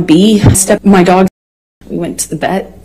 be step my dog. We went to the vet